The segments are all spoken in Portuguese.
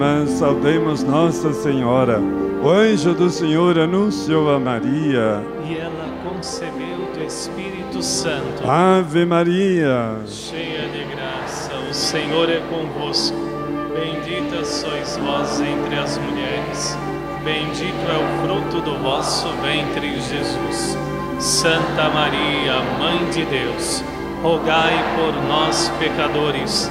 Irmãs, saudemos Nossa Senhora. O anjo do Senhor anunciou a Maria. E ela concebeu do Espírito Santo. Ave Maria, cheia de graça, o Senhor é convosco. Bendita sois vós entre as mulheres. Bendito é o fruto do vosso ventre, Jesus. Santa Maria, Mãe de Deus, rogai por nós, pecadores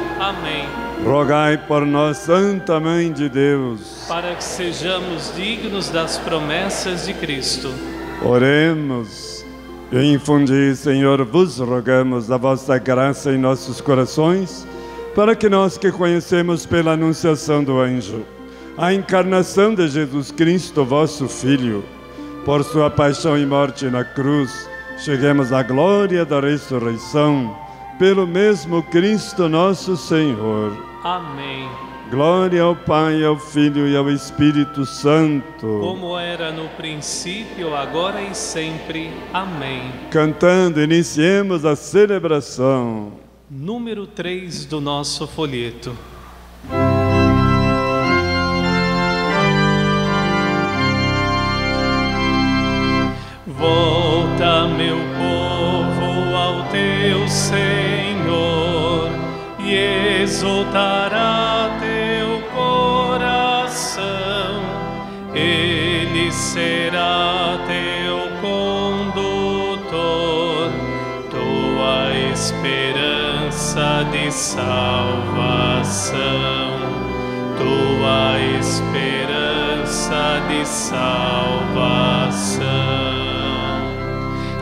Amém. Rogai por nós, Santa Mãe de Deus, para que sejamos dignos das promessas de Cristo. Oremos. E infundi, Senhor, vos rogamos a vossa graça em nossos corações, para que nós que conhecemos pela anunciação do anjo a encarnação de Jesus Cristo, vosso Filho, por sua paixão e morte na cruz, cheguemos à glória da ressurreição, pelo mesmo Cristo nosso Senhor. Amém. Glória ao Pai, ao Filho e ao Espírito Santo. Como era no princípio, agora e sempre. Amém. Cantando, iniciemos a celebração. Número 3 do nosso folheto. Volta, meu povo, ao teu Senhor exultará teu coração. Ele será teu condutor, tua esperança de salvação, tua esperança de salvação.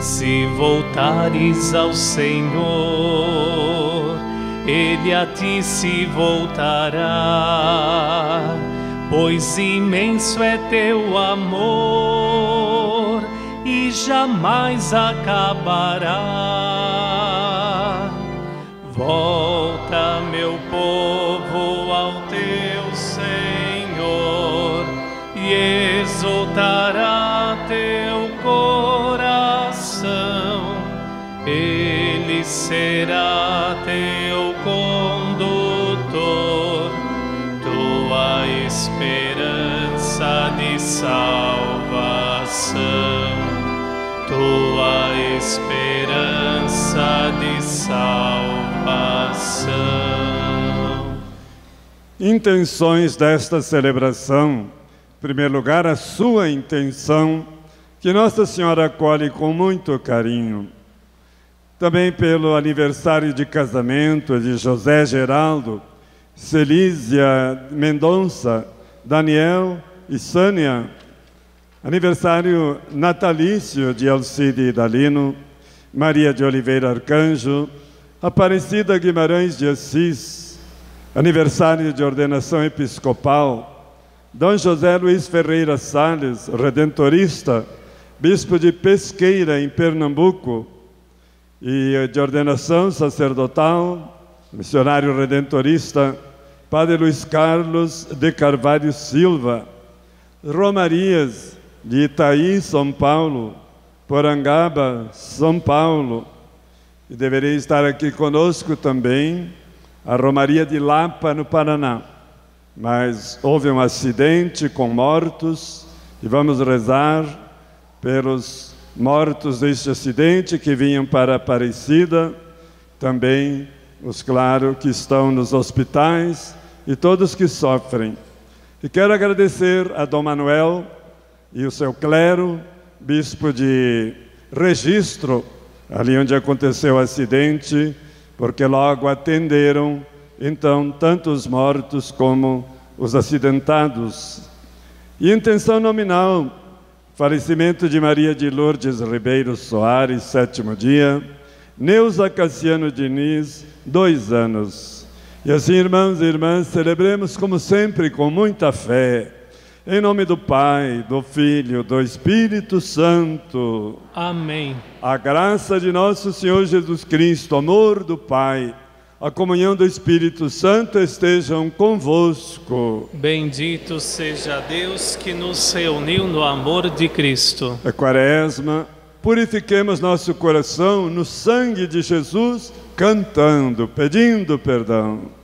Se voltares ao Senhor, Ele a ti se voltará, pois imenso é teu amor e jamais acabará. Volta, meu povo, ao teu Senhor e exultará teu será teu de salvação. Intenções desta celebração. Em primeiro lugar, a sua intenção, que Nossa Senhora acolhe com muito carinho também pelo aniversário de casamento de José Geraldo, Celísia Mendonça, Daniel e Sânia. Aniversário natalício de Alcide Dalino, Maria de Oliveira Arcanjo, Aparecida Guimarães de Assis. Aniversário de ordenação episcopal, Dom José Luiz Ferreira Sales, redentorista, bispo de Pesqueira, em Pernambuco e de ordenação sacerdotal, missionário redentorista, Padre Luiz Carlos de Carvalho Silva, Romarias de Itaí, São Paulo, Porangaba, São Paulo, e deveria estar aqui conosco também a Romaria de Lapa, no Paraná. Mas houve um acidente com mortos e vamos rezar pelos mortos deste acidente que vinham para Aparecida, também os, claro, que estão nos hospitais e todos que sofrem. E quero agradecer a Dom Manuel e o seu clero, bispo de registro, ali onde aconteceu o acidente, porque logo atenderam, então, tanto os mortos como os acidentados. E intenção nominal, falecimento de Maria de Lourdes Ribeiro Soares, sétimo dia, Neuza Cassiano Diniz, dois anos. E assim, irmãos e irmãs, celebremos como sempre com muita fé em nome do Pai, do Filho, do Espírito Santo. Amém. A graça de nosso Senhor Jesus Cristo, amor do Pai, a comunhão do Espírito Santo estejam convosco. Bendito seja Deus que nos reuniu no amor de Cristo. É quaresma, purifiquemos nosso coração no sangue de Jesus, cantando, pedindo perdão.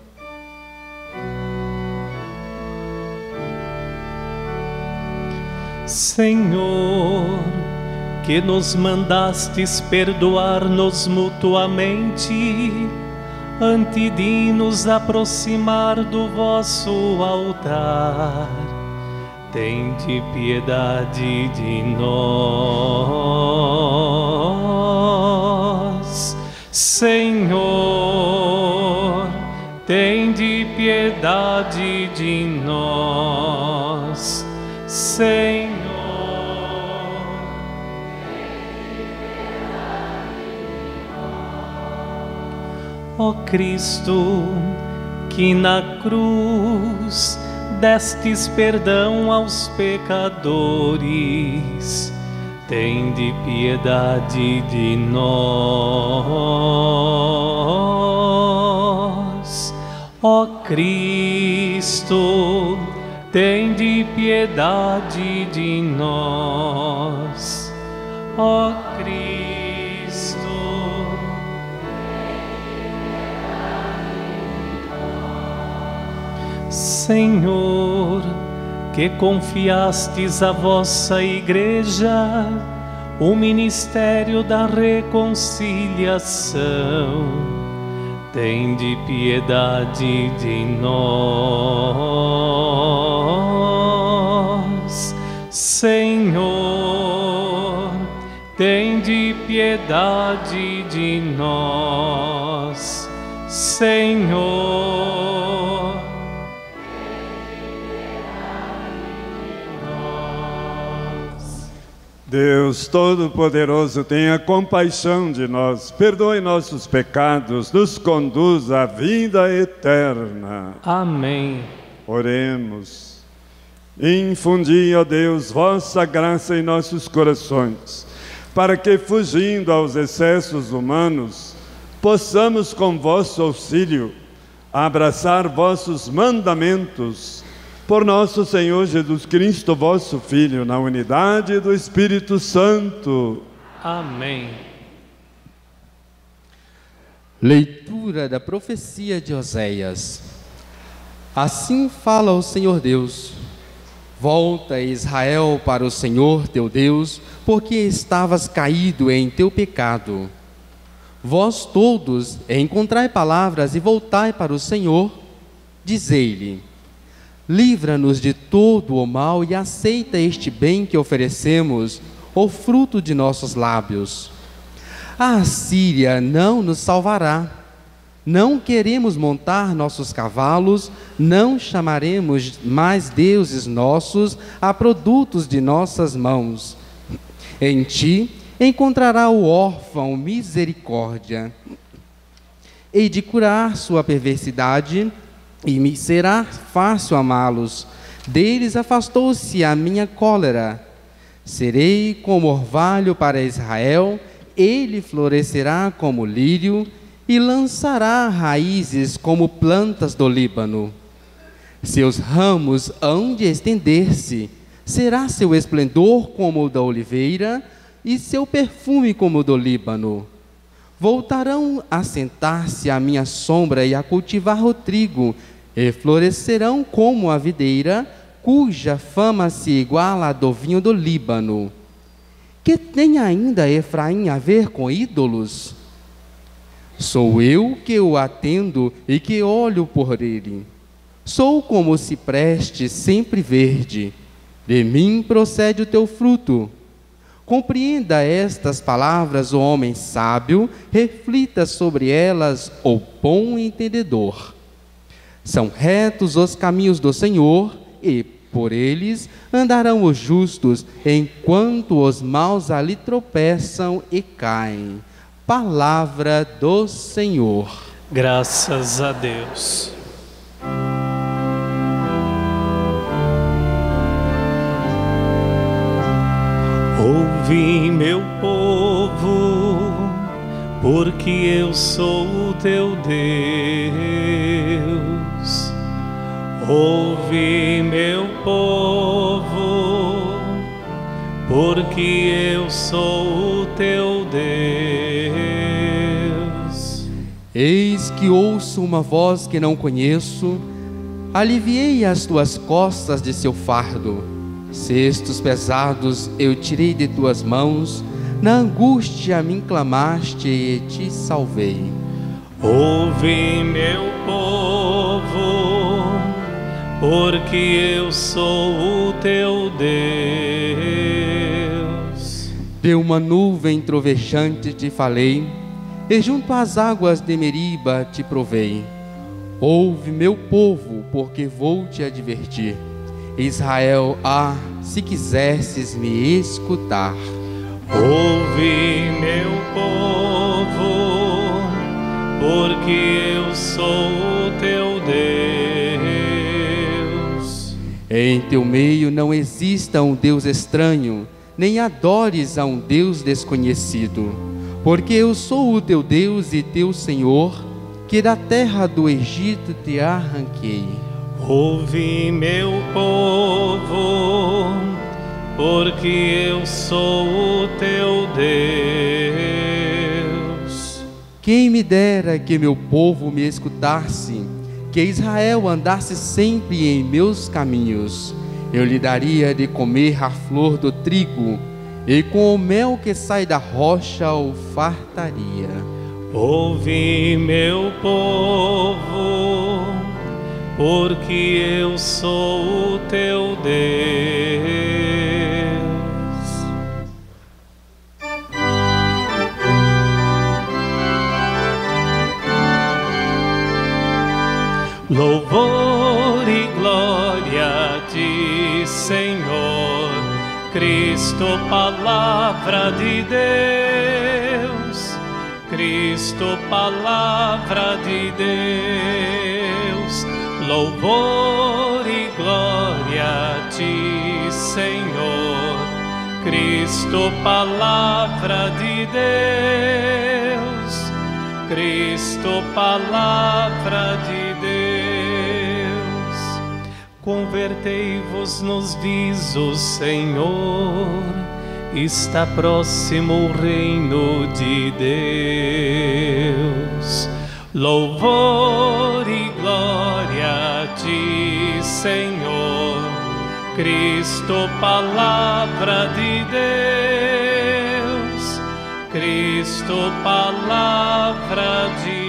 Senhor, que nos mandastes perdoar-nos mutuamente, antes de nos aproximar do vosso altar, tende piedade de nós. Senhor, tende piedade de nós. Senhor, ó Cristo, que na cruz destes perdão aos pecadores, tende piedade de nós. Ó Cristo, tende piedade de nós. Ó Cristo, Senhor, que confiastes à vossa igreja o ministério da reconciliação, tende piedade de nós. Senhor, tende piedade de nós. Senhor, Deus Todo-Poderoso, tenha compaixão de nós, perdoe nossos pecados, nos conduz à vida eterna. Amém. Oremos. Infundi, ó Deus, vossa graça em nossos corações, para que, fugindo aos excessos humanos, possamos, com vosso auxílio, abraçar vossos mandamentos por nosso Senhor Jesus Cristo, vosso Filho, na unidade do Espírito Santo. Amém. Leitura da profecia de Oséias. Assim fala o Senhor Deus: Volta, Israel, para o Senhor teu Deus, porque estavas caído em teu pecado. Vós todos encontrai palavras e voltai para o Senhor, dizei-lhe: Livra-nos de todo o mal e aceita este bem que oferecemos, o fruto de nossos lábios. A Assíria não nos salvará. Não queremos montar nossos cavalos, não chamaremos mais deuses nossos a produtos de nossas mãos. Em ti encontrará o órfão misericórdia. Hei de curar sua perversidade e me será fácil amá-los. Deles afastou-se a minha cólera. Serei como orvalho para Israel, ele florescerá como lírio e lançará raízes como plantas do Líbano. Seus ramos hão de estender-se, será seu esplendor como o da oliveira e seu perfume como o do Líbano. Voltarão a sentar-se à minha sombra e a cultivar o trigo, e florescerão como a videira, cuja fama se iguala à do vinho do Líbano. Que tem ainda Efraim a ver com ídolos? Sou eu que o atendo e que olho por ele. Sou como o cipreste sempre verde, de mim procede o teu fruto. Compreenda estas palavras o homem sábio, reflita sobre elas o bom entendedor. São retos os caminhos do Senhor, e por eles andarão os justos, enquanto os maus ali tropeçam e caem. Palavra do Senhor. Graças a Deus. Ouve, meu povo, porque eu sou o teu Deus. Ouve, meu povo, porque eu sou o teu Deus. Eis que ouço uma voz que não conheço, aliviei as tuas costas de seu fardo Cestos pesados eu tirei de tuas mãos, na angústia me clamaste e te salvei. Ouve, meu povo, porque eu sou o teu Deus. De uma nuvem trovejante te falei, e junto às águas de Meriba te provei. Ouve, meu povo, porque vou te advertir. Israel, ah, se quisesses me escutar. Ouve, meu povo, porque eu sou o teu Em teu meio não exista um Deus estranho, nem adores a um Deus desconhecido, porque eu sou o teu Deus e teu Senhor, que da terra do Egito te arranquei. Ouve, meu povo, porque eu sou o teu Deus. Quem me dera que meu povo me escutasse, que Israel andasse sempre em meus caminhos. Eu lhe daria de comer a flor do trigo, e com o mel que sai da rocha o fartaria. Ouve, meu povo, porque eu sou o teu Deus. Louvor e glória a ti, Senhor, Cristo, palavra de Deus, Cristo, palavra de Deus. Louvor e glória a ti, Senhor, Cristo, palavra de Deus, Cristo, palavra de Deus. Convertei-vos nos visos, Senhor, está próximo o reino de Deus. Louvor e glória a ti, Senhor, Cristo, palavra de Deus, Cristo, palavra de Deus.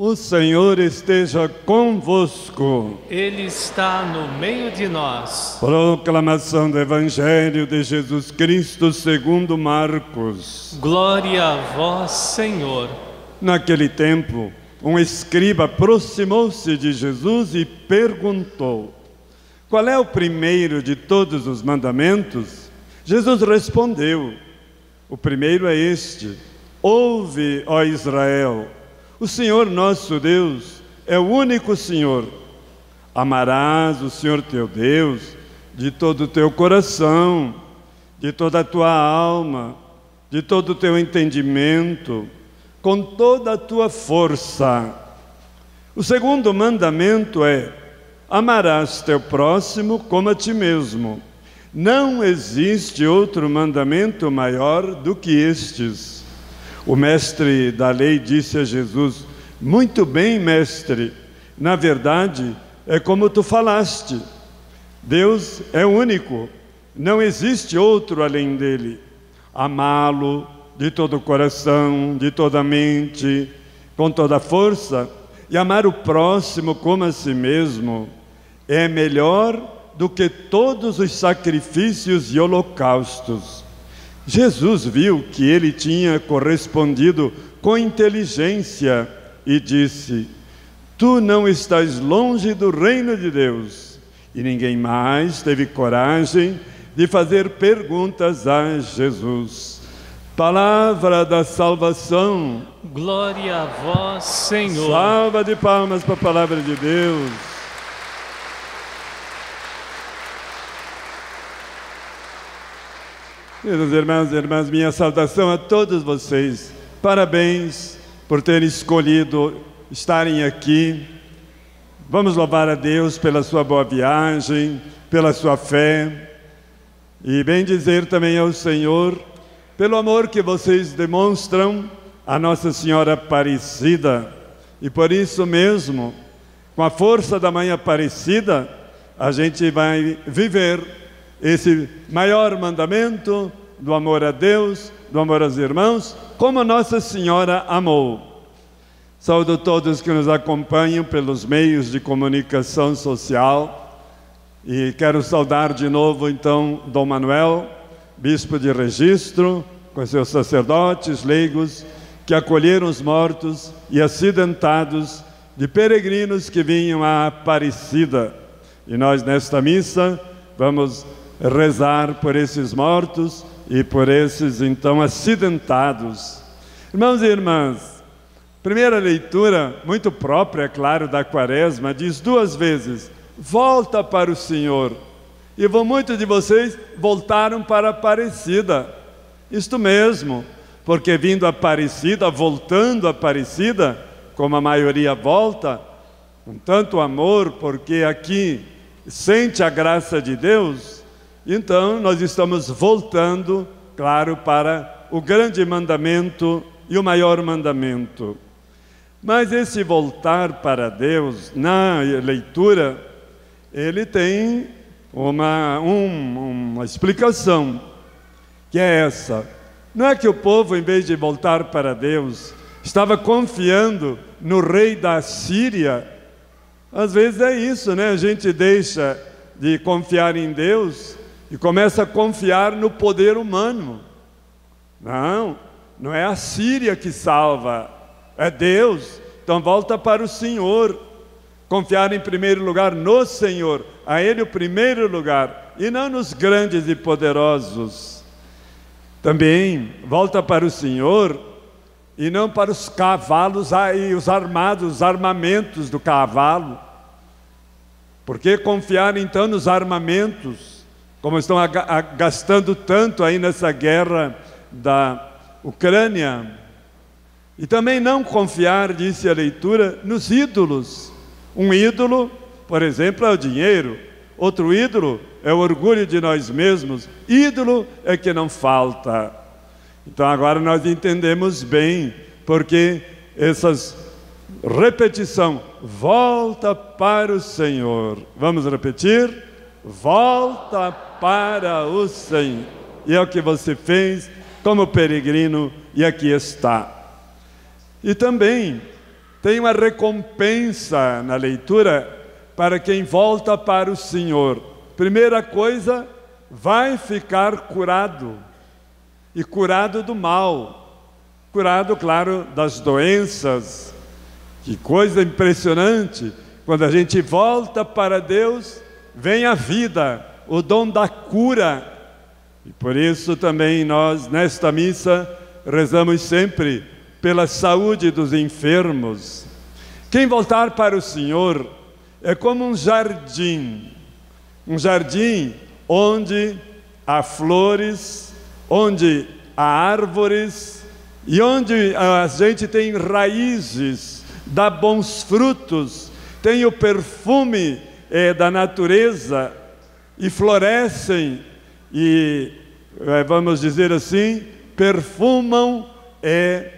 O Senhor esteja convosco. Ele está no meio de nós. Proclamação do Evangelho de Jesus Cristo segundo Marcos. Glória a vós, Senhor. Naquele tempo, um escriba aproximou-se de Jesus e perguntou: Qual é o primeiro de todos os mandamentos? Jesus respondeu: O primeiro é este: Ouve, ó Israel, o Senhor nosso Deus é o único Senhor. Amarás o Senhor teu Deus de todo o teu coração, de toda a tua alma, de todo o teu entendimento com toda a tua força. O segundo mandamento é: amarás teu próximo como a ti mesmo. Não existe outro mandamento maior do que estes. O mestre da lei disse a Jesus: Muito bem, mestre, na verdade é como tu falaste. Deus é único, não existe outro além dele. Amá-lo, de todo o coração, de toda a mente, com toda a força, e amar o próximo como a si mesmo é melhor do que todos os sacrifícios e holocaustos. Jesus viu que ele tinha correspondido com inteligência e disse: Tu não estás longe do reino de Deus. E ninguém mais teve coragem de fazer perguntas a Jesus. Palavra da salvação. Glória a vós, Senhor. Salva de palmas para a palavra de Deus. Queridos irmãos e irmãs, minha saudação a todos vocês. Parabéns por terem escolhido estarem aqui. Vamos louvar a Deus pela sua boa viagem, pela sua fé. E bem dizer também ao Senhor pelo amor que vocês demonstram a Nossa Senhora Aparecida. E por isso mesmo, com a força da Mãe Aparecida, a gente vai viver esse maior mandamento do amor a Deus, do amor aos irmãos, como Nossa Senhora amou. Saúdo todos que nos acompanham pelos meios de comunicação social e quero saudar de novo então Dom Manuel, bispo de registro, com seus sacerdotes, leigos, que acolheram os mortos e acidentados de peregrinos que vinham à Aparecida. E nós, nesta missa, vamos rezar por esses mortos e por esses então acidentados. Irmãos e irmãs, primeira leitura, muito própria, é claro, da quaresma, diz duas vezes: volta para o Senhor. E vão muitos de vocês voltaram para Aparecida. Isto mesmo, porque vindo Aparecida, voltando Aparecida, como a maioria volta, com tanto amor, porque aqui sente a graça de Deus, então, nós estamos voltando, claro, para o grande mandamento e o maior mandamento. Mas esse voltar para Deus, na leitura, ele tem uma, um, uma explicação, que é essa. Não é que o povo, em vez de voltar para Deus, estava confiando no rei da Síria. Às vezes é isso, né? A gente deixa de confiar em Deus e começa a confiar no poder humano. Não, não é a Síria que salva, é Deus. Então volta para o Senhor. Confiar em primeiro lugar no Senhor, a Ele o primeiro lugar, e não nos grandes e poderosos. Também volta para o Senhor e não para os cavalos e os armados, os armamentos do cavalo. Porque confiar então nos armamentos como estão gastando tanto aí nessa guerra da Ucrânia. E também não confiar, disse a leitura, nos ídolos. Um ídolo, por exemplo, é o dinheiro. Outro ídolo é o orgulho de nós mesmos. Ídolo é que não falta. Então agora nós entendemos bem porque essas repetição volta para o Senhor. Vamos repetir? Volta para o Senhor. E é o que você fez como peregrino, e aqui está. E também tem uma recompensa na leitura para quem volta para o Senhor. Primeira coisa, vai ficar curado. E curado do mal. Curado, claro, das doenças. Que coisa impressionante. Quando a gente volta para Deus, vem a vida, o dom da cura. E por isso também nós, nesta missa, rezamos sempre pela saúde dos enfermos. Quem voltar para o Senhor é como um jardim, um jardim onde há flores, onde há árvores e onde a gente tem raízes, dá bons frutos, tem o perfume é, da natureza e florescem e, é, vamos dizer assim, perfumam é,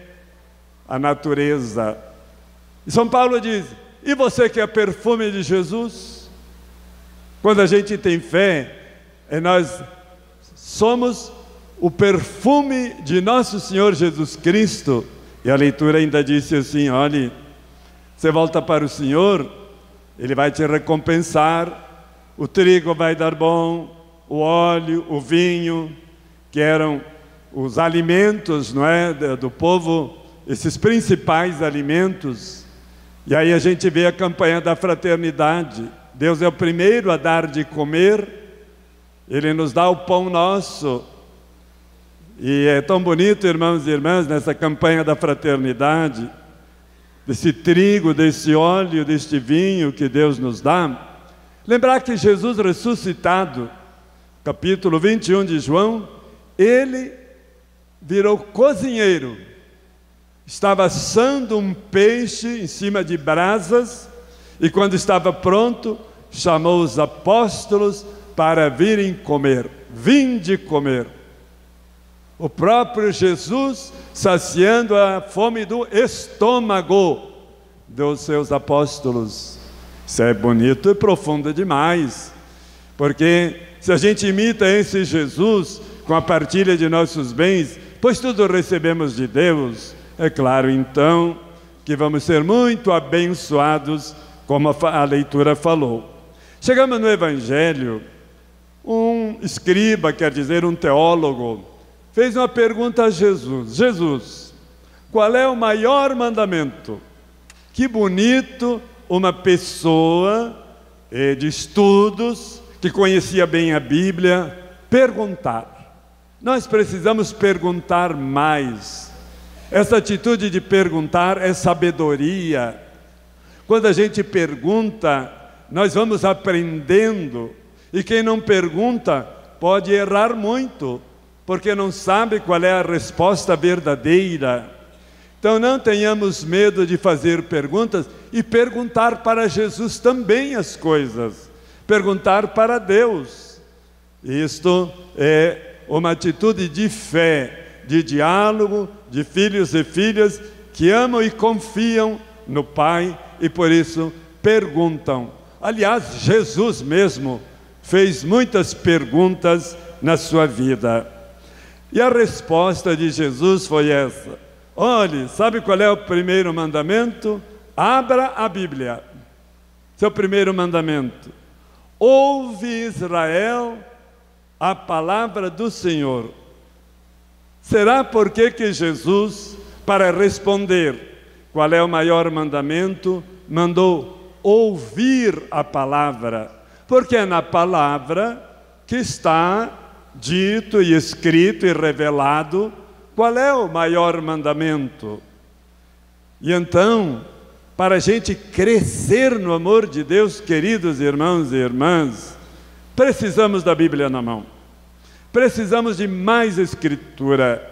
a natureza. E São Paulo diz: e você que é perfume de Jesus? Quando a gente tem fé, é nós somos o perfume de nosso Senhor Jesus Cristo. E a leitura ainda disse assim: olhe, Você volta para o Senhor, Ele vai te recompensar, o trigo vai dar bom, o óleo, o vinho, que eram os alimentos, não é, do povo, esses principais alimentos. E aí a gente vê a campanha da fraternidade. Deus é o primeiro a dar de comer, Ele nos dá o pão nosso. E é tão bonito, irmãos e irmãs, nessa campanha da fraternidade, desse trigo, desse óleo, deste vinho que Deus nos dá. Lembrar que Jesus ressuscitado, capítulo 21 de João, ele virou cozinheiro, estava assando um peixe em cima de brasas e, quando estava pronto, chamou os apóstolos para virem comer. Vinde comer. O próprio Jesus saciando a fome do estômago dos seus apóstolos. Isso é bonito e profundo demais, porque se a gente imita esse Jesus com a partilha de nossos bens, pois tudo recebemos de Deus, é claro então que vamos ser muito abençoados, como a, leitura falou. Chegamos no Evangelho, um escriba, quer dizer, um teólogo, fez uma pergunta a Jesus: Jesus, qual é o maior mandamento? Que bonito uma pessoa eh, de estudos, que conhecia bem a Bíblia, perguntar. Nós precisamos perguntar mais. Essa atitude de perguntar é sabedoria. Quando a gente pergunta, nós vamos aprendendo. E quem não pergunta pode errar muito, porque não sabe qual é a resposta verdadeira. Então não tenhamos medo de fazer perguntas e perguntar para Jesus também as coisas, perguntar para Deus. Isto é uma atitude de fé, de diálogo, de filhos e filhas que amam e confiam no Pai e por isso perguntam. Aliás, Jesus mesmo fez muitas perguntas na sua vida. E a resposta de Jesus foi essa: Olhe, sabe qual é o primeiro mandamento? Abra a Bíblia. Seu primeiro mandamento. Ouve Israel a palavra do Senhor. Será porque que Jesus, para responder qual é o maior mandamento, mandou ouvir a palavra? Porque é na palavra que está dito e escrito e revelado qual é o maior mandamento? E então, para a gente crescer no amor de Deus, queridos irmãos e irmãs, precisamos da Bíblia na mão. Precisamos de mais escritura.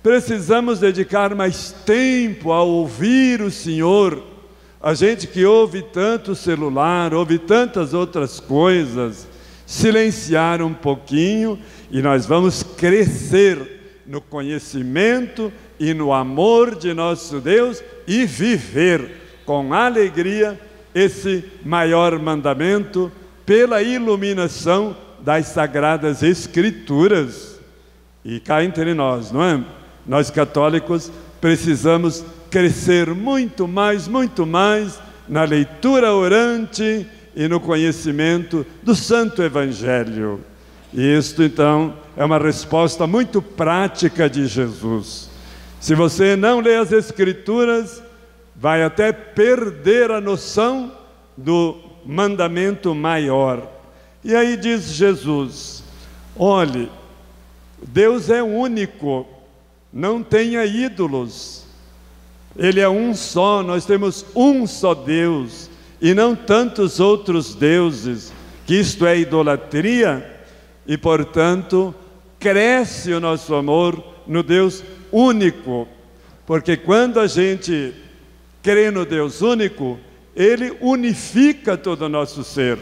Precisamos dedicar mais tempo a ouvir o Senhor. A gente que ouve tanto celular, ouve tantas outras coisas, silenciar um pouquinho e nós vamos crescer no conhecimento e no amor de nosso Deus e viver com alegria esse maior mandamento pela iluminação das sagradas escrituras. E cá entre nós, não é? Nós católicos precisamos crescer muito mais, muito mais na leitura orante e no conhecimento do Santo Evangelho. E isto então é uma resposta muito prática de Jesus. Se você não lê as Escrituras, vai até perder a noção do mandamento maior. E aí diz Jesus: olhe, Deus é único, não tenha ídolos. Ele é um só, nós temos um só Deus e não tantos outros deuses, que isto é idolatria, e portanto cresce o nosso amor no Deus único, porque quando a gente crê no Deus único, ele unifica todo o nosso ser.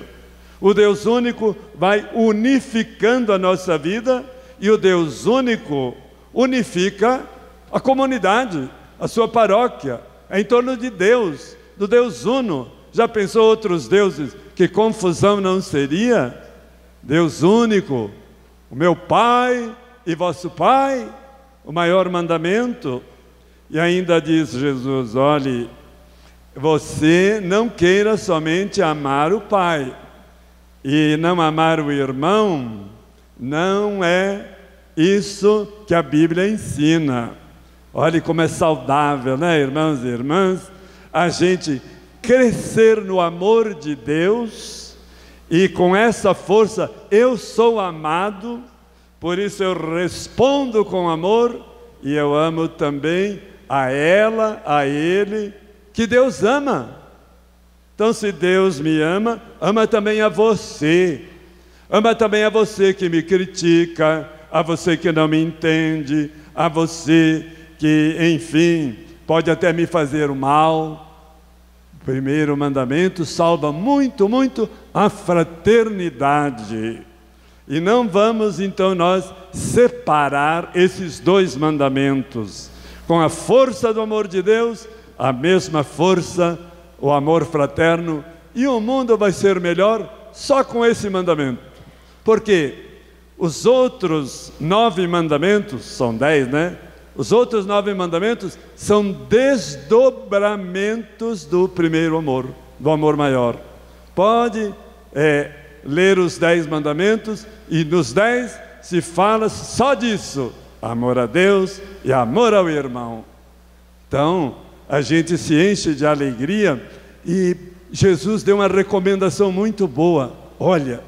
O Deus único vai unificando a nossa vida e o Deus único unifica a comunidade, a sua paróquia, é em torno de Deus, do Deus uno. Já pensou outros deuses? Que confusão não seria? Deus único, o meu Pai e vosso Pai, o maior mandamento. E ainda diz Jesus: olhe, você não queira somente amar o pai e não amar o irmão, não é isso que a Bíblia ensina. Olhe como é saudável, né, irmãos e irmãs? A gente crescer no amor de Deus e com essa força, eu sou amado, por isso eu respondo com amor e eu amo também a ela, a ele, que Deus ama. Então, se Deus me ama, ama também a você. Ama também a você que me critica, a você que não me entende, a você que, enfim, pode até me fazer o mal. Primeiro mandamento salva muito, muito a fraternidade. E não vamos então nós separar esses dois mandamentos. Com a força do amor de Deus, a mesma força, o amor fraterno, e o mundo vai ser melhor só com esse mandamento. Porque os outros nove mandamentos, são dez, né? Os outros nove mandamentos são desdobramentos do primeiro amor, do amor maior. Pode é, ler os dez mandamentos e nos dez se fala só disso: amor a Deus e amor ao irmão. Então, a gente se enche de alegria e Jesus deu uma recomendação muito boa. Olha,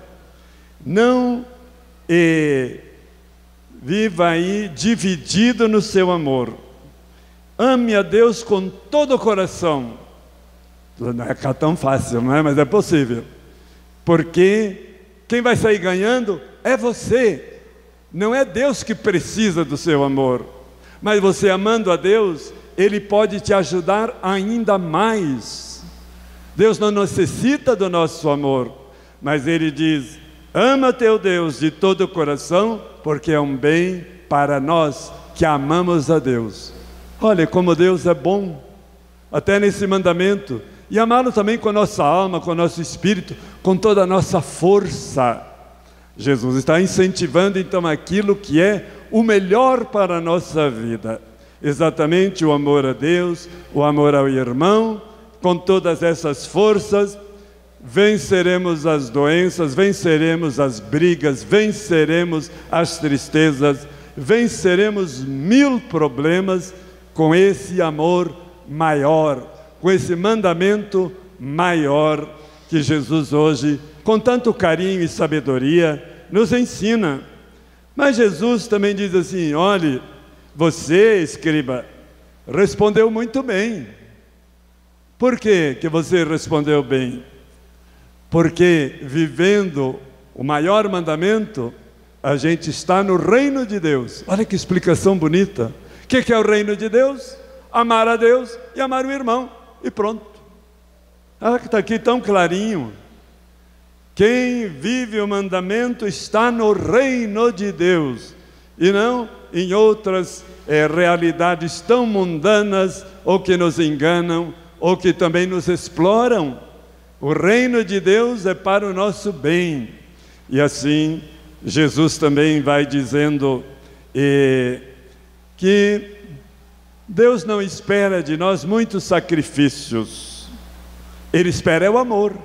não e viva aí dividido no seu amor. Ame a Deus com todo o coração. Não é tão fácil, não é? Mas é possível. Porque quem vai sair ganhando é você. Não é Deus que precisa do seu amor. Mas você amando a Deus, Ele pode te ajudar ainda mais. Deus não necessita do nosso amor, mas Ele diz: Ama teu Deus de todo o coração, porque é um bem para nós que amamos a Deus. Olha como Deus é bom, até nesse mandamento. E amá-lo também com a nossa alma, com o nosso espírito, com toda a nossa força. Jesus está incentivando então aquilo que é o melhor para a nossa vida. Exatamente o amor a Deus, o amor ao irmão, com todas essas forças venceremos as doenças, venceremos as brigas, venceremos as tristezas, venceremos mil problemas com esse amor maior, com esse mandamento maior que Jesus hoje, com tanto carinho e sabedoria, nos ensina. Mas Jesus também diz assim: olhe, você, escriba, respondeu muito bem. Por que, que você respondeu bem? Porque vivendo o maior mandamento, a gente está no reino de Deus. Olha que explicação bonita. O que, que é o reino de Deus? Amar a Deus e amar o irmão, e pronto. Ah, está aqui tão clarinho. Quem vive o mandamento está no reino de Deus, e não em outras é, realidades tão mundanas, ou que nos enganam, ou que também nos exploram. O reino de Deus é para o nosso bem. E assim, Jesus também vai dizendo eh, que Deus não espera de nós muitos sacrifícios, Ele espera é o amor.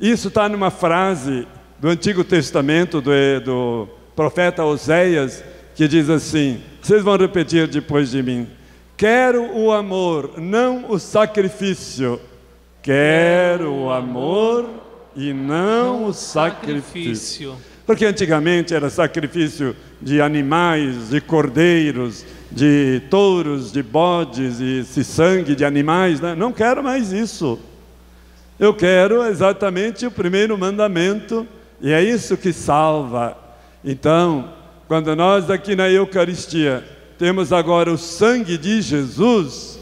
Isso está numa frase do Antigo Testamento, do, do profeta Oséias, que diz assim: vocês vão repetir depois de mim. Quero o amor, não o sacrifício. Quero o amor e não o sacrifício. Porque antigamente era sacrifício de animais, de cordeiros, de touros, de bodes e sangue de animais. Né? Não quero mais isso. Eu quero exatamente o primeiro mandamento e é isso que salva. Então, quando nós aqui na Eucaristia temos agora o sangue de Jesus,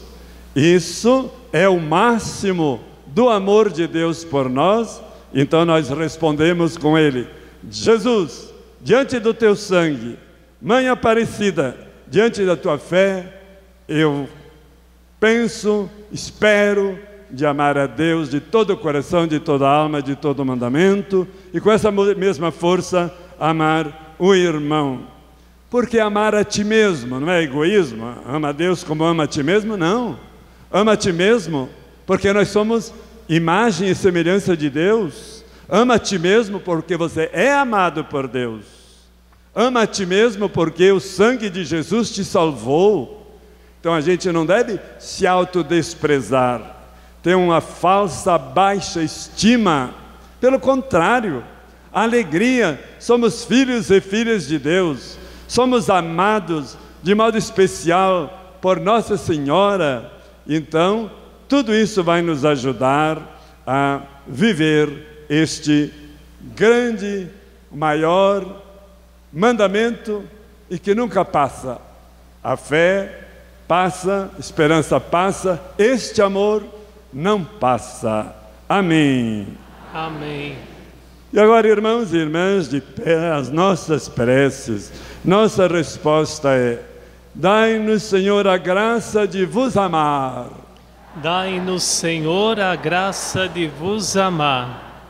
isso é o máximo do amor de Deus por nós, então nós respondemos com ele: Jesus, diante do teu sangue, Mãe Aparecida, diante da tua fé, eu penso, espero de amar a Deus de todo o coração, de toda a alma, de todo o mandamento, e com essa mesma força amar o irmão. Porque amar a ti mesmo não é egoísmo, ama a Deus como ama a ti mesmo, não. Ama a ti mesmo porque nós somos imagem e semelhança de Deus. Ama a ti mesmo porque você é amado por Deus. Ama a ti mesmo porque o sangue de Jesus te salvou. Então a gente não deve se autodesprezar, ter uma falsa baixa estima. Pelo contrário, alegria, somos filhos e filhas de Deus, somos amados de modo especial por Nossa Senhora. Então, tudo isso vai nos ajudar a viver este grande, maior mandamento e que nunca passa. A fé passa, esperança passa, este amor não passa. Amém. Amém. E agora, irmãos e irmãs, de pé, as nossas preces, nossa resposta é: Dai-nos, Senhor, a graça de vos amar. Dai-nos, Senhor, a graça de vos amar.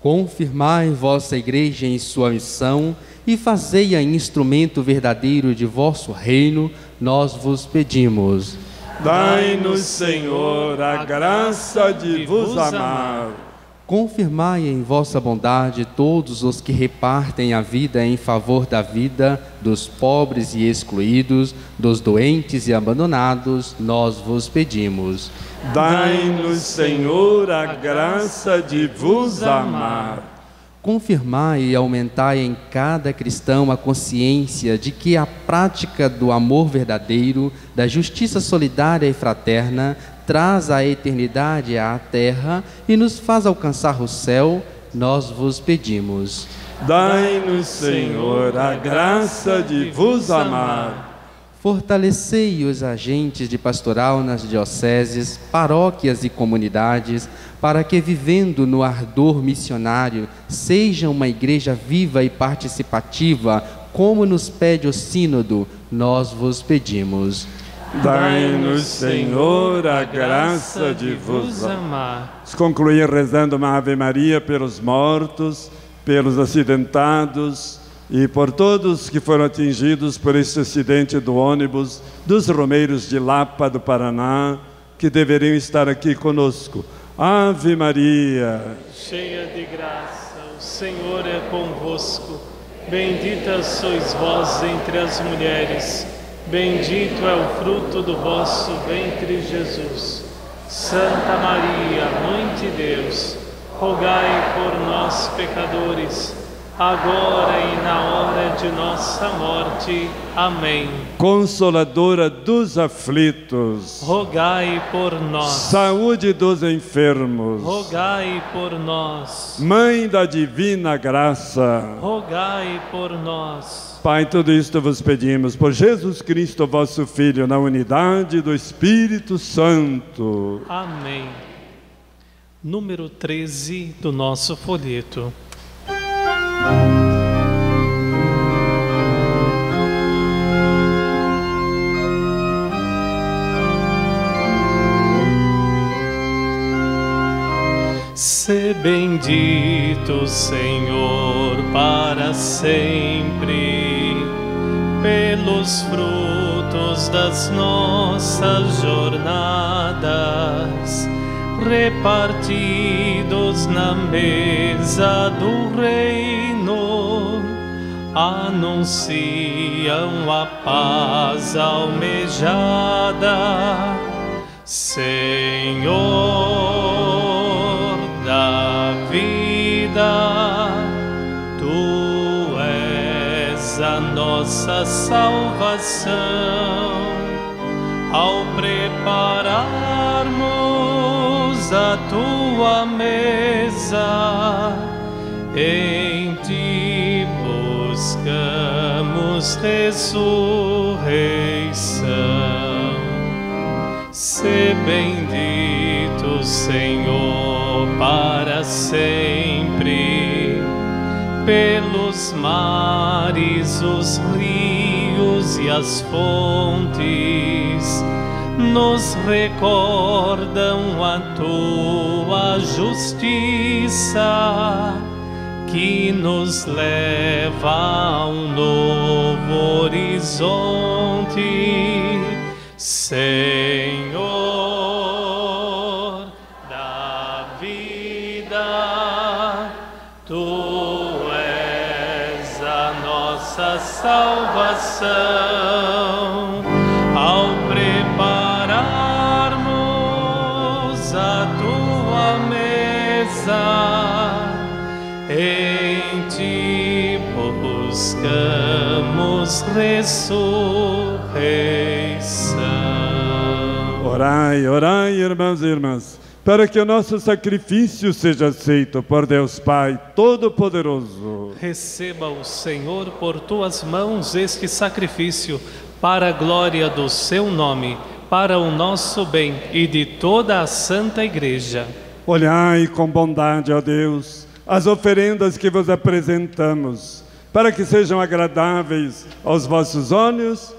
Confirmai vossa igreja em sua missão e fazei-a instrumento verdadeiro de vosso reino, nós vos pedimos. Dai-nos, Senhor, a graça de vos amar. Confirmai em vossa bondade todos os que repartem a vida em favor da vida, dos pobres e excluídos, dos doentes e abandonados, nós vos pedimos. Dai-nos, Senhor, a graça de vos amar. Confirmai e aumentai em cada cristão a consciência de que a prática do amor verdadeiro, da justiça solidária e fraterna, traz a eternidade à terra e nos faz alcançar o céu, nós vos pedimos. Dai-nos, Senhor, a graça de vos amar. Fortalecei os agentes de pastoral nas dioceses, paróquias e comunidades, para que, vivendo no ardor missionário, seja uma igreja viva e participativa, como nos pede o Sínodo, nós vos pedimos. Dai-nos, Senhor, a graça de vos amar. Concluir rezando uma Ave Maria pelos mortos, pelos acidentados e por todos que foram atingidos por este acidente do ônibus dos Romeiros de Lapa do Paraná, que deveriam estar aqui conosco. Ave Maria, cheia de graça, o Senhor é convosco. Bendita sois vós entre as mulheres. Bendito é o fruto do vosso ventre, Jesus. Santa Maria, Mãe de Deus, rogai por nós, pecadores, agora e na hora de nossa morte. Amém. Consoladora dos aflitos, rogai por nós. Saúde dos enfermos, rogai por nós. Mãe da divina graça, rogai por nós. Pai, tudo isto vos pedimos por Jesus Cristo, vosso Filho, na unidade do Espírito Santo. Amém. Número 13 do nosso folheto. Se bendito, Senhor, para sempre, pelos frutos das nossas jornadas, repartidos na mesa do Reino, anunciam a paz almejada. Senhor, vida, tu és a nossa salvação. Ao prepararmos a tua mesa, em ti buscamos ressurreição. Se bendito, Senhor para sempre. Pelos mares, os rios e as fontes nos recordam a tua justiça que nos leva a um novo horizonte, Senhor salvação. Ao prepararmos a tua mesa, em ti buscamos ressurreição. Orai, orai, irmãos e irmãs, para que o nosso sacrifício seja aceito por Deus Pai Todo-Poderoso. Receba o Senhor por tuas mãos este sacrifício, para a glória do seu nome, para o nosso bem e de toda a Santa Igreja. Olhai com bondade, ó Deus, as oferendas que vos apresentamos, para que sejam agradáveis aos vossos olhos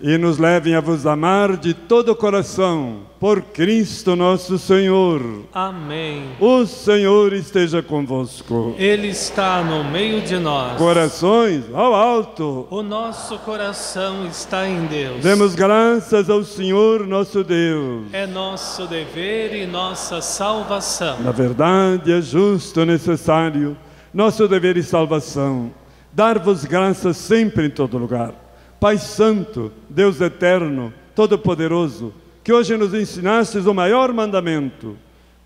e nos levem a vos amar de todo o coração, por Cristo nosso Senhor. Amém. O Senhor esteja convosco. Ele está no meio de nós. Corações ao alto. O nosso coração está em Deus. Demos graças ao Senhor nosso Deus. É nosso dever e nossa salvação. Na verdade, é justo e necessário, nosso dever e salvação, dar-vos graças sempre em todo lugar. Pai Santo, Deus Eterno, Todo-Poderoso, que hoje nos ensinastes o maior mandamento,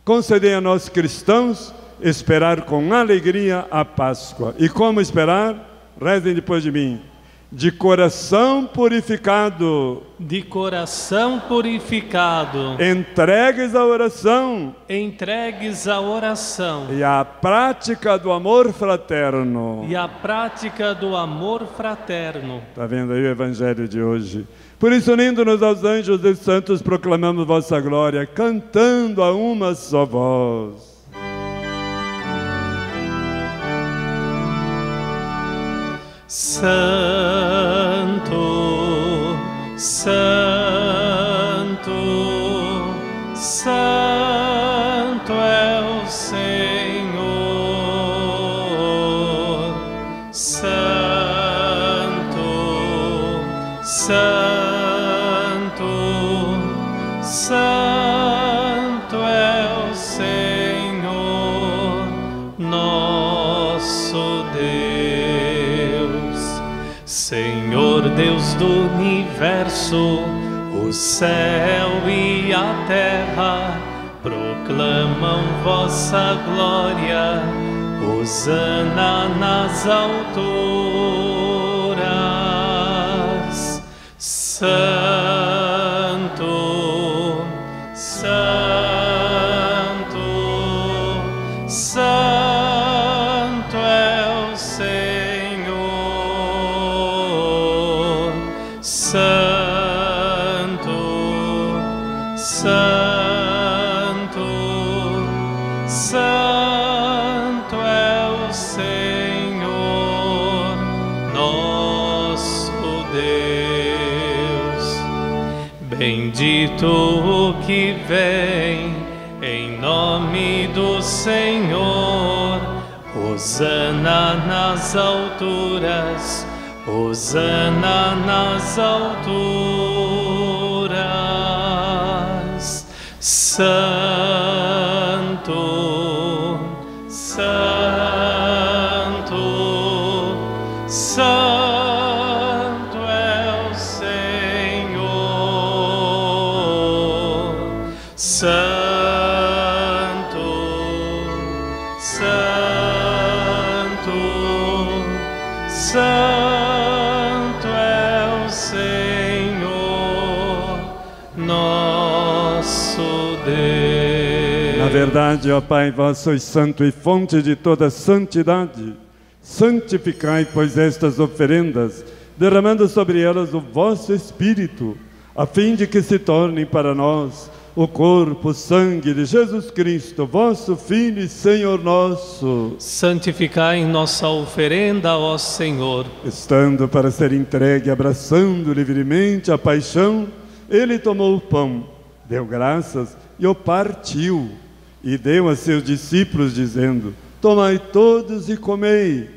concedei a nós cristãos esperar com alegria a Páscoa. E como esperar? Rezem depois de mim. De coração purificado, De coração purificado, entregues à oração entregues à oração e à prática do amor fraterno. e à prática do amor fraterno. Está vendo aí o evangelho de hoje? Por isso, unindo-nos aos anjos e santos, proclamamos vossa glória, cantando a uma só voz. Santo, Santo, universo, o céu e a terra proclamam vossa glória. Hosana nas alturas. Santo, Santo, Santo que vem em nome do Senhor. Hosana nas alturas, Hosana nas alturas. Santo, verdade, ó Pai, vós sois santo e fonte de toda santidade. Santificai, pois, estas oferendas, derramando sobre elas o vosso Espírito, a fim de que se tornem para nós o corpo, o sangue de Jesus Cristo, vosso Filho e Senhor nosso, Santificai nossa oferenda, ó Senhor. estando para ser entregue, abraçando livremente a paixão, ele tomou o pão, deu graças e o partiu, e deu a seus discípulos, dizendo: Tomai todos e comei,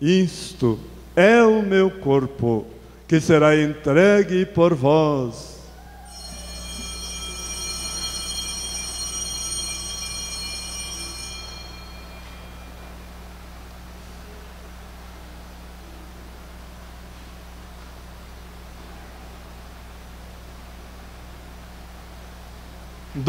isto é o meu corpo, que será entregue por vós.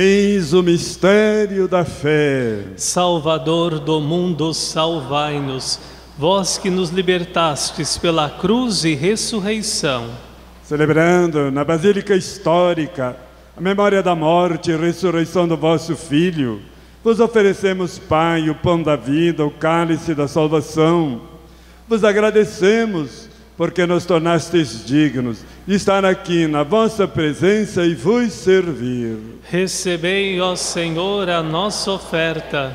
Eis o mistério da fé. Salvador do mundo, salvai-nos. Vós que nos libertastes pela cruz e ressurreição. Celebrando na Basílica Histórica a memória da morte e ressurreição do vosso Filho, vos oferecemos, Pai, o pão da vida, o cálice da salvação. Vos agradecemos porque nos tornastes dignos estar aqui na vossa presença e vos servir. Recebei, ó Senhor, a nossa oferta.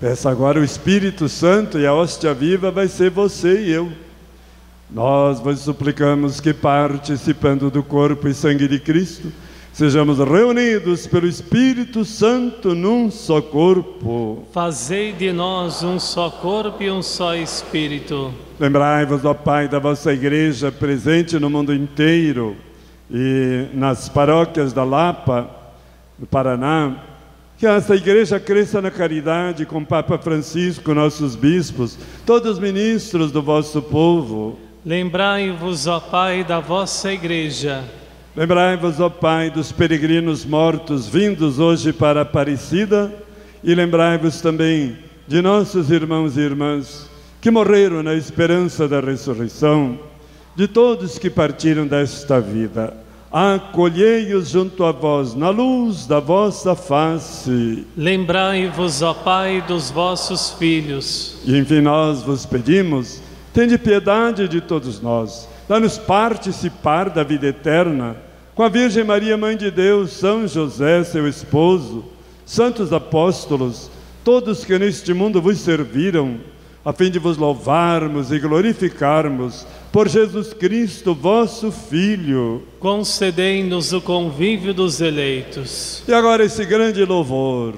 Peça agora o Espírito Santo e a hóstia viva vai ser você e eu. Nós vos suplicamos que, participando do corpo e sangue de Cristo, sejamos reunidos pelo Espírito Santo num só corpo. Fazei de nós um só corpo e um só espírito. Lembrai-vos, ó Pai, da vossa igreja presente no mundo inteiro e nas paróquias da Lapa, do Paraná, que essa igreja cresça na caridade com o Papa Francisco, nossos bispos, todos os ministros do vosso povo. Lembrai-vos, ó Pai, da vossa igreja Lembrai-vos, ó Pai, dos peregrinos mortos vindos hoje para a Aparecida e lembrai-vos também de nossos irmãos e irmãs que morreram na esperança da ressurreição, de todos que partiram desta vida. Acolhei-os junto a vós na luz da vossa face. Lembrai-vos, ó Pai, dos vossos filhos. E enfim nós vos pedimos, tende piedade de todos nós Dá-nos participar da vida eterna com a Virgem Maria, Mãe de Deus, São José, seu esposo, santos apóstolos, todos que neste mundo vos serviram, a fim de vos louvarmos e glorificarmos por Jesus Cristo, vosso Filho. Concedei-nos o convívio dos eleitos. E agora esse grande louvor.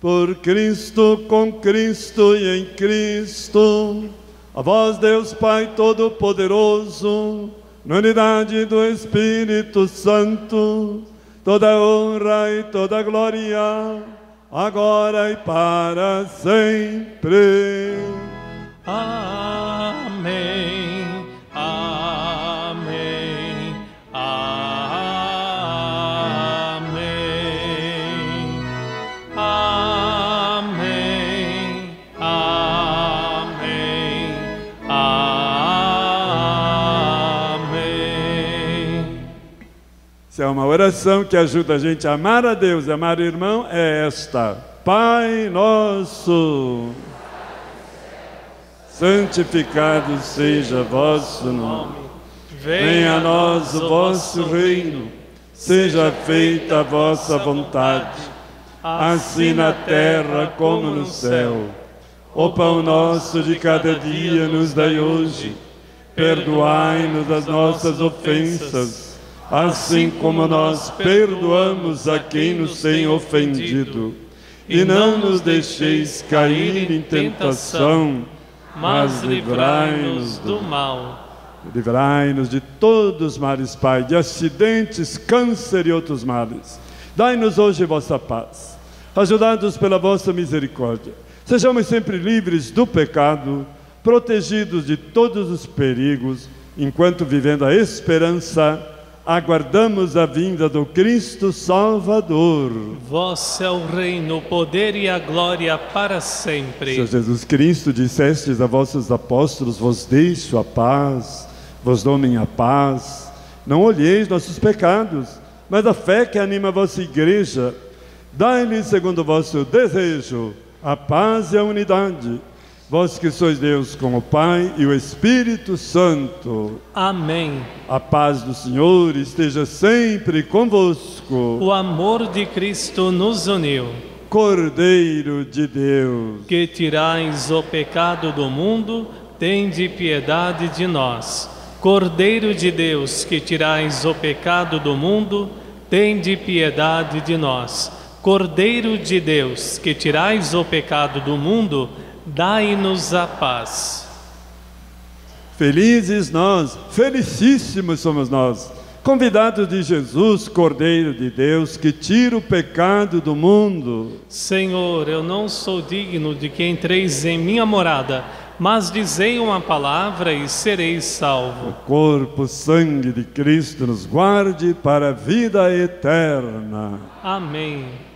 Por Cristo, com Cristo e em Cristo a vós, Deus Pai Todo-Poderoso, na unidade do Espírito Santo, toda honra e toda glória, agora e para sempre. Amém. Uma oração que ajuda a gente a amar a Deus e amar o irmão, é esta: Pai nosso, santificado seja vosso nome. Venha a nós o vosso reino. Seja feita a vossa vontade, assim na terra como no céu. O pão nosso de cada dia nos dai hoje. Perdoai-nos as nossas ofensas assim como nós perdoamos a quem nos tem ofendido. E não nos deixeis cair em tentação, mas livrai-nos do mal. Livrai-nos de todos os males, Pai, de acidentes, câncer e outros males. Dai-nos hoje vossa paz. Ajudados pela vossa misericórdia, sejamos sempre livres do pecado, protegidos de todos os perigos, enquanto vivendo a esperança aguardamos a vinda do Cristo Salvador. Vosso é o reino, o poder e a glória para sempre. Senhor Jesus Cristo, dissestes a vossos apóstolos: Vos deixo a paz, vos dou minha paz. Não olheis nossos pecados, mas a fé que anima a vossa igreja. Dai-lhe, segundo o vosso desejo, a paz e a unidade Vós que sois Deus com o Pai e o Espírito Santo. Amém. A paz do Senhor esteja sempre convosco. O amor de Cristo nos uniu. Cordeiro de Deus, que tirais o pecado do mundo, tende piedade de nós. Cordeiro de Deus, que tirais o pecado do mundo, tende piedade de nós. Cordeiro de Deus, que tirais o pecado do mundo, dai-nos a paz. Felizes nós, felicíssimos somos nós Convidado de Jesus, Cordeiro de Deus, que tira o pecado do mundo. Senhor, eu não sou digno de que entreis em minha morada, mas dizei uma palavra e serei salvo. O corpo, sangue de Cristo nos guarde para a vida eterna. Amém.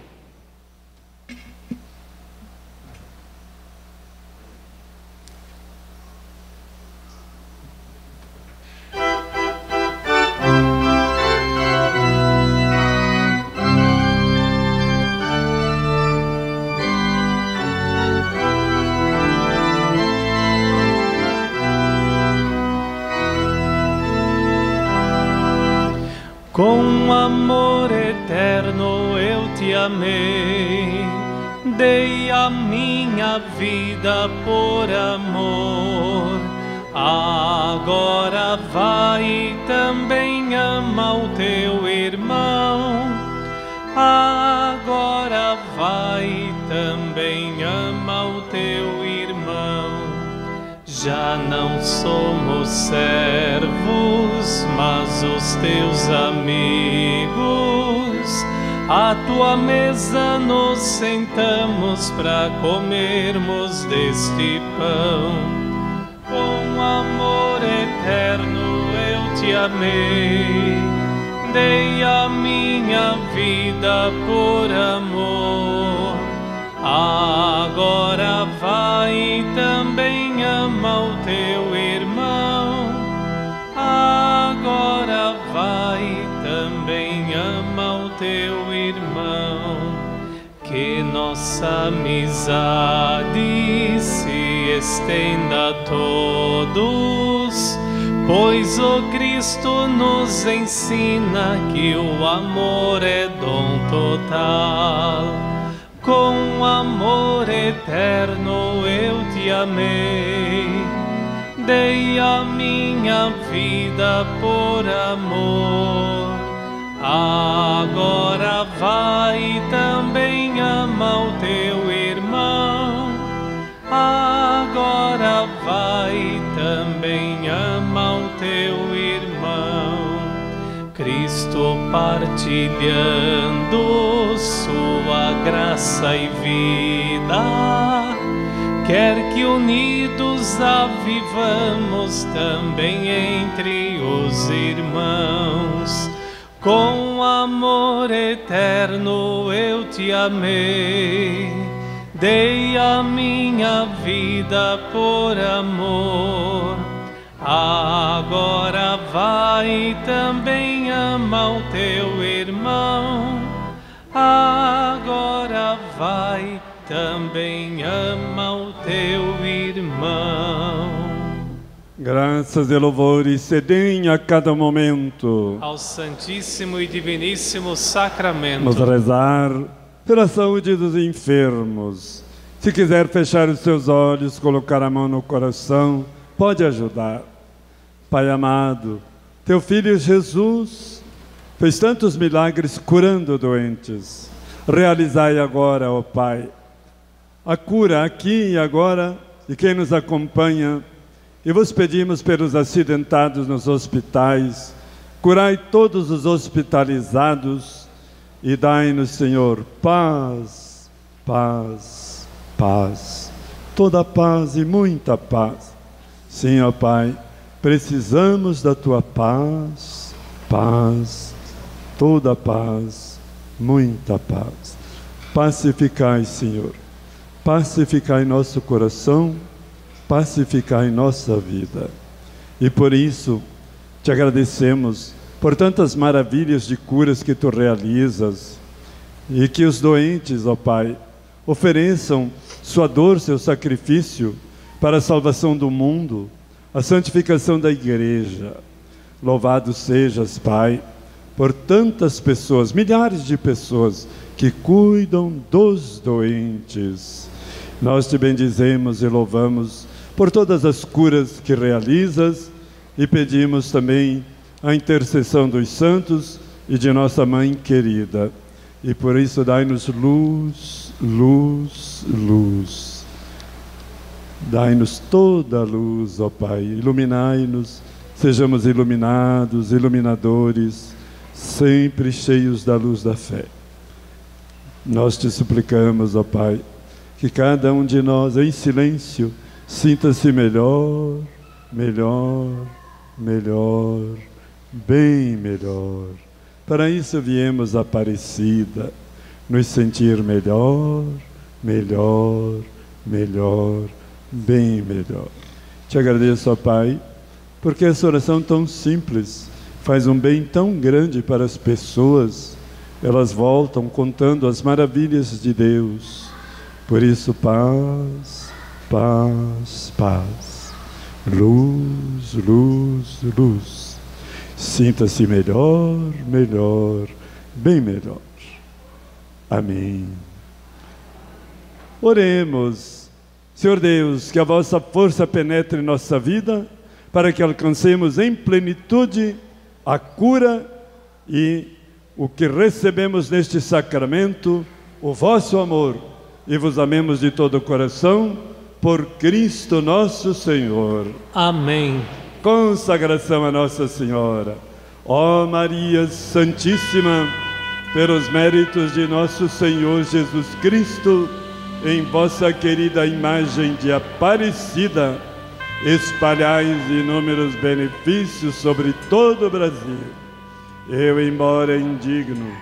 Com amor eterno eu te amei, dei a minha vida por amor. Agora vai e também ama o teu irmão. Agora vai e também ama o teu irmão. Já não somos servos, os teus amigos. À tua mesa nos sentamos para comermos deste pão. Com amor eterno eu te amei, dei a minha vida por amor. Agora vai e também ama o teu irmão. Teu irmão. Que nossa amizade se estenda a todos. Pois o Cristo nos ensina que o amor é dom total. Com amor eterno eu te amei, dei a minha vida por amor. Agora vai também ama o teu irmão. Agora vai também ama o teu irmão. Cristo partilhando sua graça e vida, quer que unidos avivamos também entre os irmãos. Com amor eterno eu te amei, dei a minha vida por amor. Agora vai também Graças e louvores se deem a cada momento. Ao Santíssimo e Diviníssimo Sacramento. Vamos rezar pela saúde dos enfermos. Se quiser fechar os seus olhos, colocar a mão no coração, pode ajudar. Pai amado, teu filho Jesus fez tantos milagres curando doentes. Realizai agora, ó Pai, a cura aqui e agora de quem nos acompanha. E vos pedimos pelos acidentados nos hospitais, curai todos os hospitalizados e dai-nos, Senhor, paz, paz, paz, toda paz e muita paz. Sim, ó Pai, Precisamos da tua paz, paz, toda paz, muita paz. Pacificai, Senhor, pacificai nosso coração, pacificai nossa vida. E por isso te agradecemos por tantas maravilhas de curas que tu realizas e que os doentes, ó Pai, ofereçam sua dor, seu sacrifício para a salvação do mundo a santificação da igreja. Louvado sejas, Pai, por tantas pessoas, milhares de pessoas que cuidam dos doentes. Nós te bendizemos e louvamos por todas as curas que realizas e pedimos também a intercessão dos santos e de nossa mãe querida. E por isso dai-nos luz, luz, luz. Dai-nos toda a luz, ó Pai. Iluminai-nos, sejamos iluminados, iluminadores, sempre cheios da luz da fé. Nós te suplicamos, ó Pai, que cada um de nós, em silêncio, sinta-se melhor, melhor, melhor, bem melhor. Para isso viemos Aparecida, nos sentir melhor, melhor, melhor, bem melhor. Te agradeço, ó Pai, porque essa oração tão simples faz um bem tão grande para as pessoas elas voltam contando as maravilhas de Deus. Por isso, paz, paz, paz. Luz, luz, luz. Sinta-se melhor, melhor, bem melhor. Amém. Oremos. Senhor Deus, que a vossa força penetre nossa vida, para que alcancemos em plenitude a cura e o que recebemos neste sacramento, o vosso amor, e vos amemos de todo o coração, por Cristo nosso Senhor. Amém. Consagração a Nossa Senhora. Ó Maria Santíssima, pelos méritos de nosso Senhor Jesus Cristo, em vossa querida imagem de Aparecida, espalhais inúmeros benefícios sobre todo o Brasil eu, embora indigno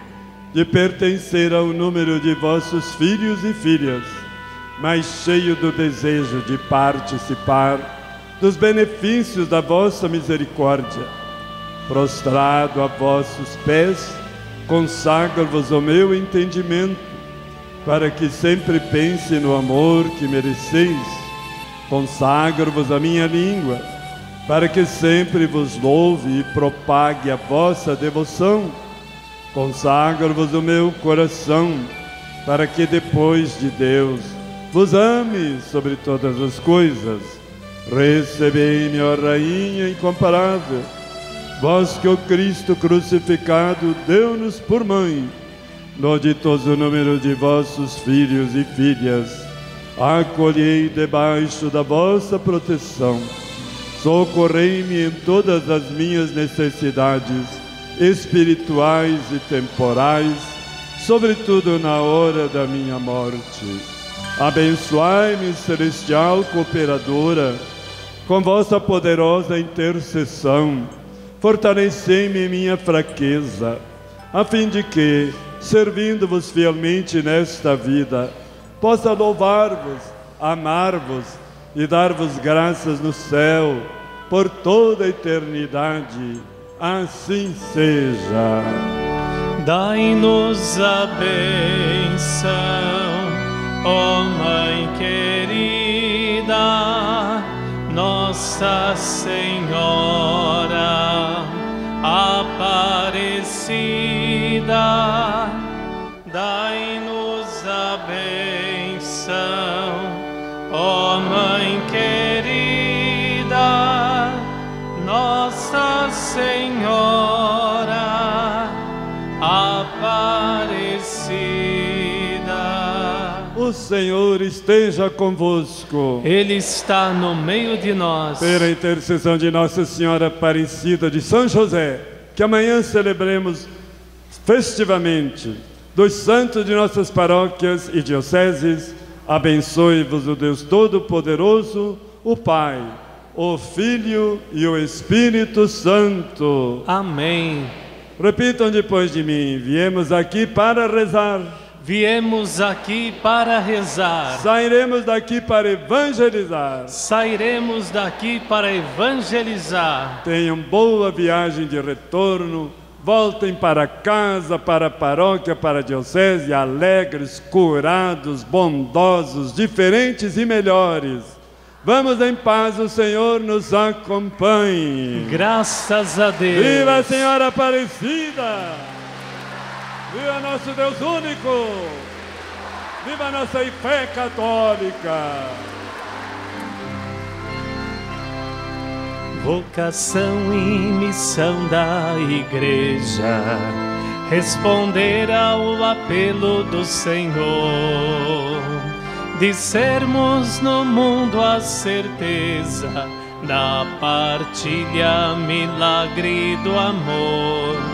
de pertencer ao número de vossos filhos e filhas, mas cheio do desejo de participar dos benefícios da vossa misericórdia, prostrado a vossos pés, consagro-vos o meu entendimento, para que sempre pense no amor que mereceis. Consagro-vos a minha língua para que sempre vos louve e propague a vossa devoção. Consagro-vos o meu coração, para que depois de Deus vos ame sobre todas as coisas. Recebei-me, ó Rainha incomparável, vós que o Cristo crucificado deu-nos por mãe, no ditoso número de vossos filhos e filhas, acolhei debaixo da vossa proteção Socorrei-me em todas as minhas necessidades espirituais e temporais, sobretudo na hora da minha morte. Abençoai-me, celestial cooperadora, com vossa poderosa intercessão. Fortalecei-me em minha fraqueza, a fim de que, servindo-vos fielmente nesta vida, possa louvar-vos, amar-vos e dar-vos graças no céu por toda a eternidade. Assim seja. Dai-nos a benção, ó Mãe querida, Nossa Senhora Aparecida. Dai-nos a benção, ó Senhor esteja convosco. Ele está no meio de nós. Pela intercessão de Nossa Senhora Aparecida de São José, que amanhã celebremos festivamente dos santos de nossas paróquias e dioceses Abençoe-vos o Deus Todo-Poderoso, o Pai, o Filho e o Espírito Santo. Amém. Repitam depois de mim: viemos aqui para rezar. Viemos aqui para rezar. Sairemos daqui para evangelizar. Sairemos daqui para evangelizar. Tenham boa viagem de retorno Voltem para casa, para a paróquia, para a diocese, alegres, curados, bondosos, diferentes e melhores. Vamos em paz, o Senhor nos acompanhe. Graças a Deus. Viva a Senhora Aparecida! Viva nosso Deus único! Viva nossa fé católica! Vocação e missão da Igreja, responder ao apelo do Senhor, de sermos no mundo a certeza da partilha, milagre do amor